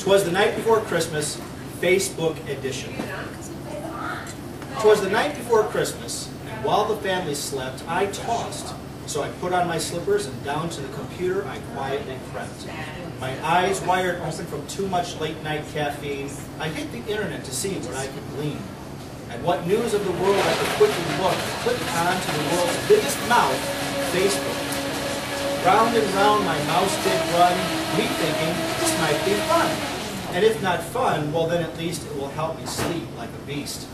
'Twas the night before Christmas, Facebook edition. 'Twas the night before Christmas, and while the family slept, I tossed. So I put on my slippers and down to the computer I quietly crept. My eyes wired open from too much late night caffeine, I hit the internet to see what I could glean. And what news of the world I could quickly look, click on to the world's biggest mouth, Facebook. Round and round my mouse did run, me thinking, this might be fun. And if not fun, well then at least it will help me sleep like a beast.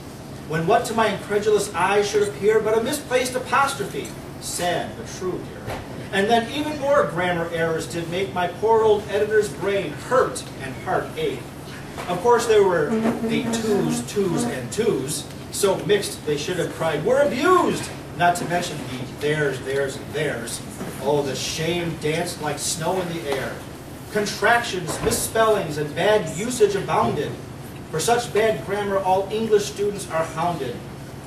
When what to my incredulous eyes should appear but a misplaced apostrophe, sad but true here. And then even more grammar errors did make my poor old editor's brain hurt and heart ache. Of course there were the twos, twos, and twos, so mixed they should have cried, we're abused! Not to mention the theirs, theirs, and theirs. Oh, the shame danced like snow in the air. Contractions, misspellings, and bad usage abounded. For such bad grammar all English students are hounded.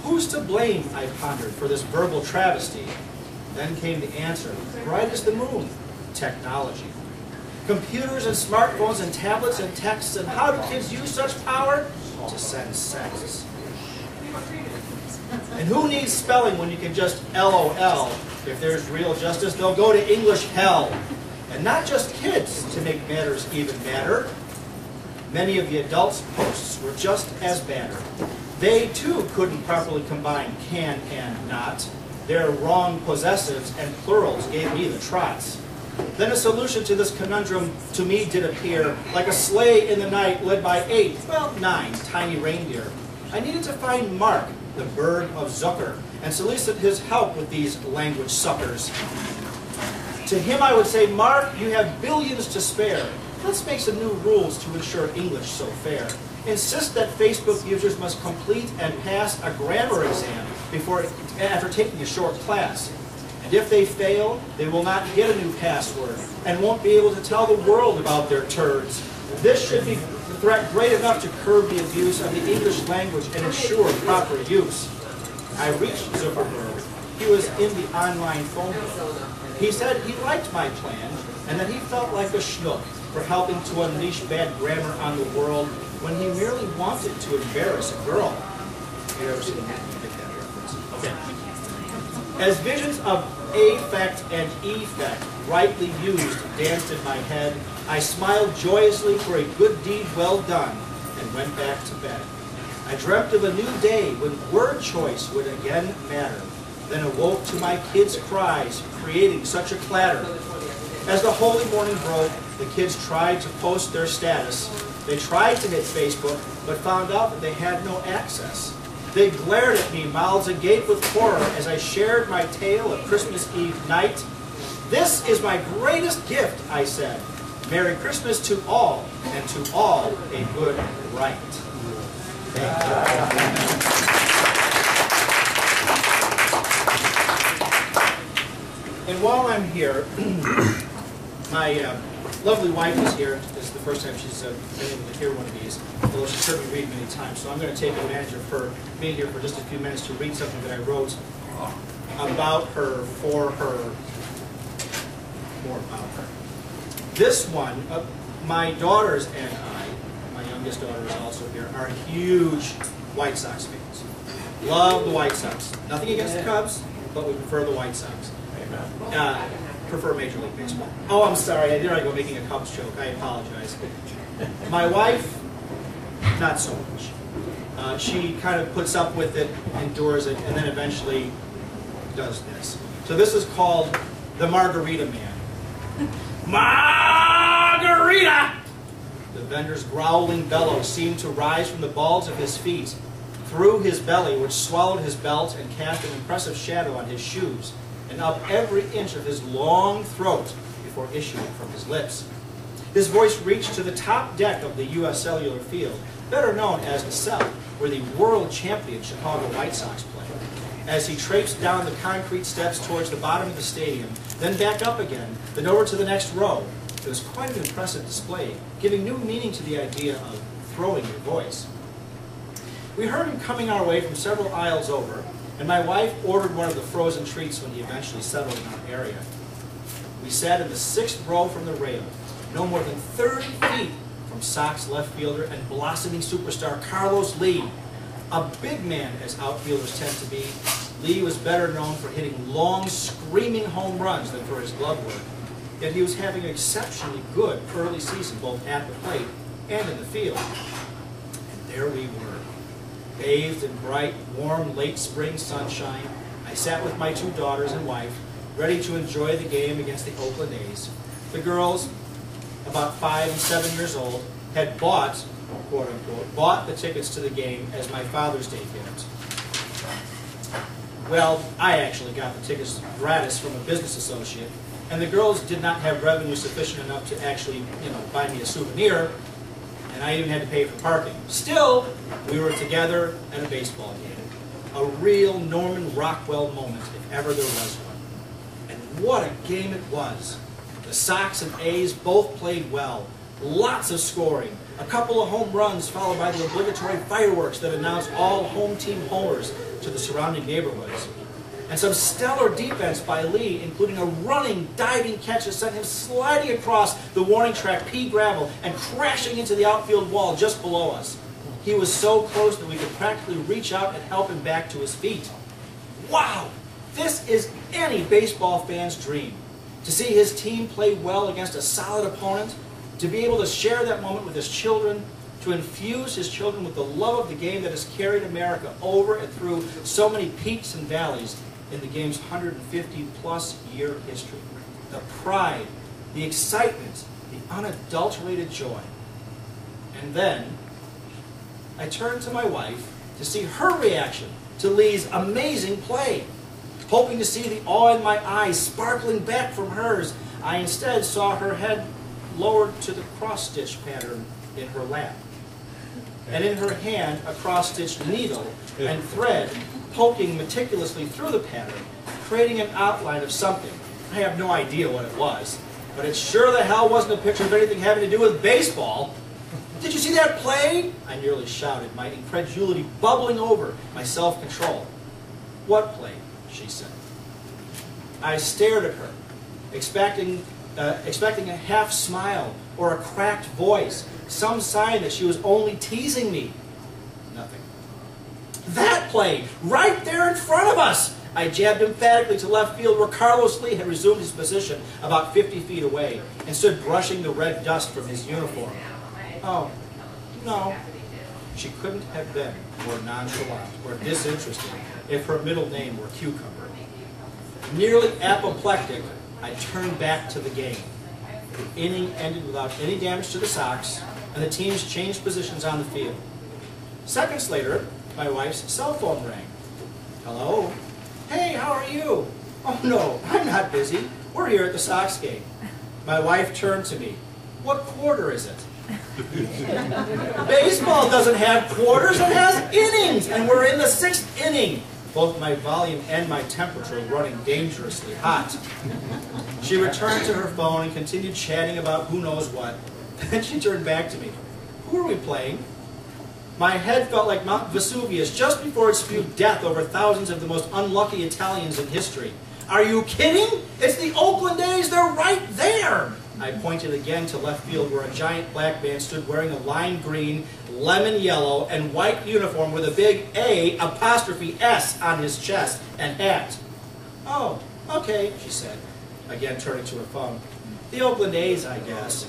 Who's to blame, I pondered, for this verbal travesty? Then came the answer, bright as the moon, technology. Computers and smartphones and tablets and texts, and how do kids use such power? To send sexts. And who needs spelling when you can just LOL? If there's real justice, they'll go to English hell. And not just kids, to make matters even madder. Many of the adults' posts were just as bad. They too couldn't properly combine can and not. Their wrong possessives and plurals gave me the trots. Then a solution to this conundrum to me did appear, like a sleigh in the night led by eight, well, nine tiny reindeer. I needed to find Mark, the bird of Zucker, and solicit his help with these language suckers. To him I would say, Mark, you have billions to spare. Let's make some new rules to ensure English so fair. Insist that Facebook users must complete and pass a grammar exam before, after taking a short class. And if they fail, they will not get a new password and won't be able to tell the world about their turds. This should be threat great enough to curb the abuse of the English language and ensure proper use. I reached Zuckerberg. He was in the online phone. He said he liked my plan and that he felt like a schnook for helping to unleash bad grammar on the world when he merely wanted to embarrass a girl. You ever seen that? Okay. As visions of affect and effect, rightly used, danced in my head, I smiled joyously for a good deed well done and went back to bed. I dreamt of a new day when word choice would again matter, then awoke to my kids' cries, creating such a clatter. As the holy morning broke, the kids tried to post their status. They tried to hit Facebook, but found out that they had no access. They glared at me, mouths agape with horror, as I shared my tale of Christmas Eve night. This is my greatest gift, I said. Merry Christmas to all, and to all a good right. And while I'm here, my uh, lovely wife is here. This is the first time she's uh, been able to hear one of these, although she's heard me read many times. So I'm going to take advantage of her being here for just a few minutes to read something that I wrote about her, for her, more about her. This one, uh, my daughters and I, my youngest daughter is also here, are huge White Sox fans. Love the White Sox. Nothing against the Cubs, but we prefer the White Sox. Uh, prefer Major League Baseball. Oh, I'm sorry. I go making a Cubs joke. I apologize. My wife, not so much. Uh, she kind of puts up with it, endures it, and then eventually does this. So this is called the Margarita Man. Margarita! The vendor's growling bellow seemed to rise from the balls of his feet, through his belly, which swallowed his belt and cast an impressive shadow on his shoes, and up every inch of his long throat before issuing from his lips. His voice reached to the top deck of the U.S. Cellular Field, better known as the Cell, where the world champion Chicago White Sox play. As he traipsed down the concrete steps towards the bottom of the stadium, then back up again, then over to the next row, it was quite an impressive display, giving new meaning to the idea of throwing your voice. We heard him coming our way from several aisles over, and my wife ordered one of the frozen treats when he eventually settled in our area. We sat in the sixth row from the rail, no more than 30 feet from Sox left fielder and blossoming superstar Carlos Lee. A big man, as outfielders tend to be, Lee was better known for hitting long, screaming home runs than for his glove work. Yet he was having an exceptionally good early season, both at the plate and in the field. And there we were, bathed in bright, warm, late spring sunshine. I sat with my two daughters and wife, ready to enjoy the game against the Oakland A's. The girls, about five and seven years old, had bought, quote unquote, bought the tickets to the game as my Father's Day gift. Well, I actually got the tickets gratis from a business associate, and the girls did not have revenue sufficient enough to actually, you know, buy me a souvenir, and I even had to pay for parking. Still, we were together at a baseball game. A real Norman Rockwell moment, if ever there was one. And what a game it was. The Sox and A's both played well. Lots of scoring. A couple of home runs followed by the obligatory fireworks that announced all home team homers to the surrounding neighborhoods. And some stellar defense by Lee, including a running, diving catch that sent him sliding across the warning track pea gravel and crashing into the outfield wall just below us. He was so close that we could practically reach out and help him back to his feet. Wow! This is any baseball fan's dream. To see his team play well against a solid opponent, to be able to share that moment with his children, to infuse his children with the love of the game that has carried America over and through so many peaks and valleys in the game's 150 plus year history. The pride, the excitement, the unadulterated joy. And then I turned to my wife to see her reaction to Lee's amazing play. Hoping to see the awe in my eyes sparkling back from hers, I instead saw her head lowered to the cross-stitch pattern in her lap. And in her hand, a cross-stitched needle and thread poking meticulously through the pattern, creating an outline of something. I have no idea what it was, but it sure the hell wasn't a picture of anything having to do with baseball. Did you see that play? I nearly shouted, my incredulity bubbling over my self-control. What play? she said. I stared at her, expecting, uh, expecting a half smile or a cracked voice, some sign that she was only teasing me. Nothing. That play, right there in front of us! I jabbed emphatically to left field where Carlos Lee had resumed his position about 50 feet away and stood brushing the red dust from his uniform. Oh, no. She couldn't have been more nonchalant or disinterested if her middle name were Cucumber. Nearly apoplectic, I turned back to the game. The inning ended without any damage to the Sox, and the teams changed positions on the field. Seconds later, my wife's cell phone rang. Hello? Hey, how are you? Oh no, I'm not busy. We're here at the Sox game. My wife turned to me. What quarter is it? Baseball doesn't have quarters, it has innings, and we're in the sixth inning. Both my volume and my temperature running dangerously hot. She returned to her phone and continued chatting about who knows what. Then she turned back to me. Who are we playing? My head felt like Mount Vesuvius just before it spewed death over thousands of the most unlucky Italians in history. Are you kidding? It's the Oakland A's. They're right there. I pointed again to left field where a giant black man stood wearing a lime green, lemon yellow, and white uniform with a big A apostrophe S on his chest and hat. Oh, okay, she said, again turning to her phone. The Oakland A's, I guess.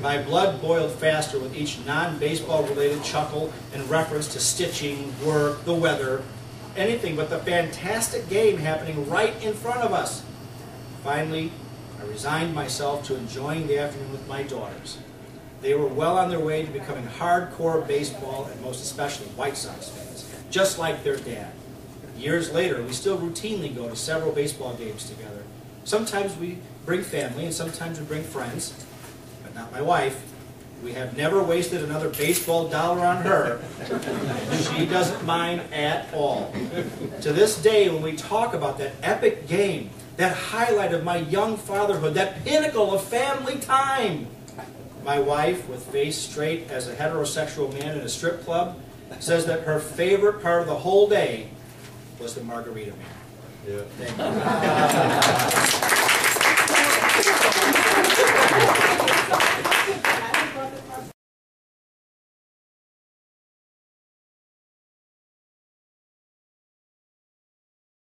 My blood boiled faster with each non-baseball related chuckle and reference to stitching, work, the weather, anything but the fantastic game happening right in front of us. Finally, I resigned myself to enjoying the afternoon with my daughters. They were well on their way to becoming hardcore baseball and most especially White Sox fans, just like their dad. Years later, we still routinely go to several baseball games together. Sometimes we bring family and sometimes we bring friends, but not my wife. We have never wasted another baseball dollar on her. She doesn't mind at all. To this day, when we talk about that epic game, that highlight of my young fatherhood, that pinnacle of family time, my wife, with face straight as a heterosexual man in a strip club, says that her favorite part of the whole day was the margarita man. Yeah. Thank you.